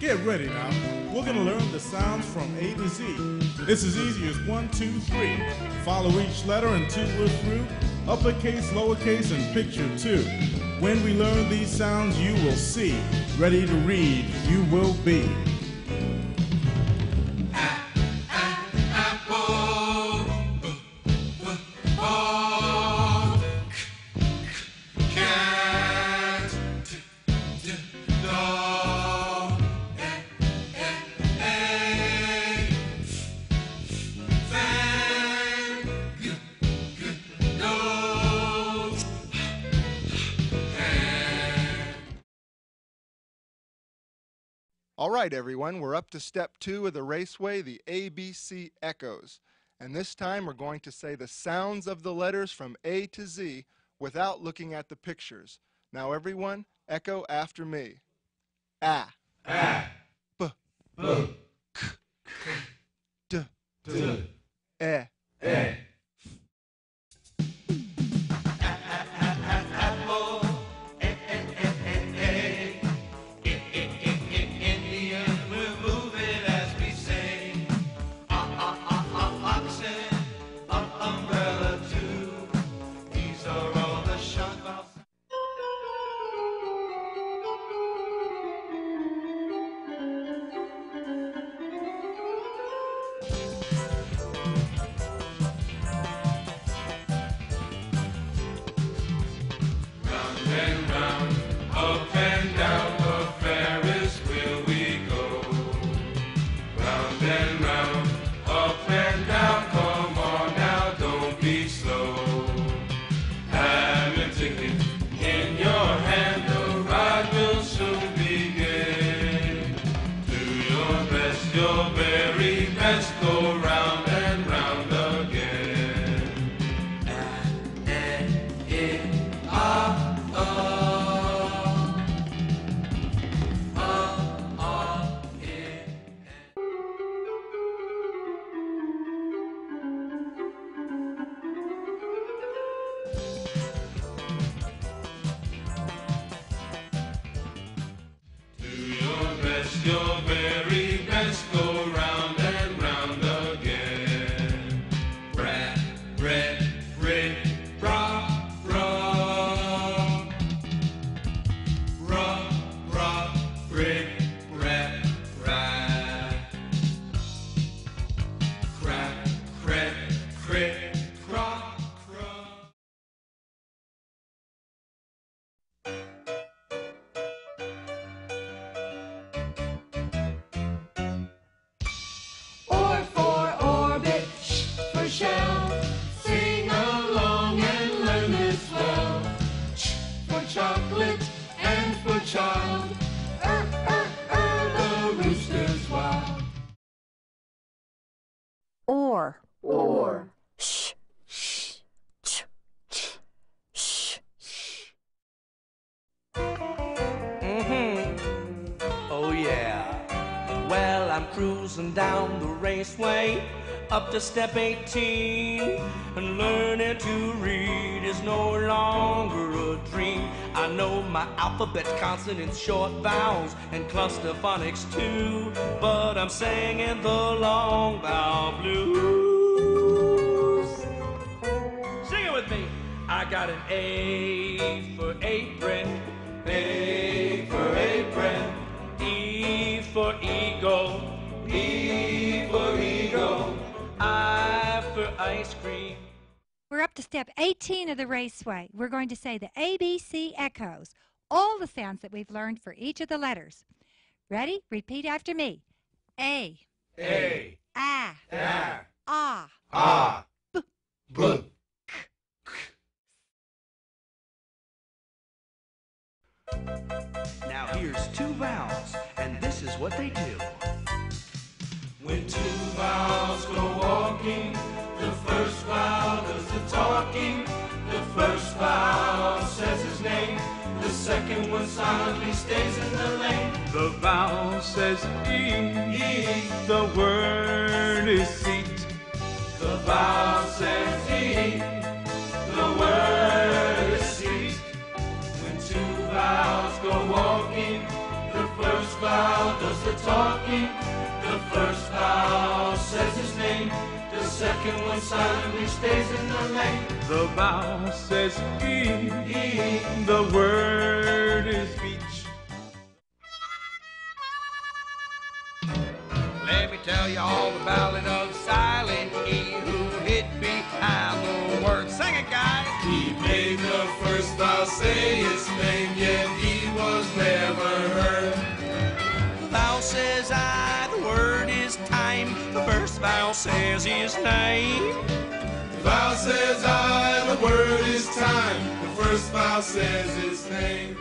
Get ready now. We're going to learn the sounds from A to Z. It's as easy as one, two, three. Follow each letter until we're through. Uppercase, lowercase, and picture two. When we learn these sounds, you will see. Ready to read, you will be. All right, everyone, we're up to step two of the raceway, the ABC echoes. And this time we're going to say the sounds of the letters from A to Z without looking at the pictures. Now, everyone, echo after me. A. A. B. B. K. D. D. E. E. and round, up and down, come on now, don't be slow. Have ticket in your hand, the ride will soon begin. Do your best, your very best, your Or. Or. Sh. Sh. Ch. Ch. Sh. Mm-hmm. Oh yeah. Well, I'm cruising down the raceway up to step 18 and learning to read is no longer a dream. I know my alphabet, consonants, short vowels, and cluster phonics too, but I'm singing the long vowel blues. Got an A for apron, A for apron, E for eagle, E for eagle, I for ice cream. We're up to step 18 of the raceway. We're going to say the ABC echoes, all the sounds that we've learned for each of the letters. Ready? Repeat after me. A, A, A, A, Ah, A, B, Now here's two vowels, and this is what they do. When two vowels go walking, the first vowel does the talking. The first vowel says his name, the second one silently stays in the lane. The vowel says E. E, The word is seat. the vowel The second one silently stays in the lane. The vowel says E. E. The word is beach. Let me tell you all the ballad of Silent E who hid behind the word. Sing it, guys. He made the first vowel say his name, yet he was never The first vowel says his name. The vowel says I, the word is time. The first vowel says his name.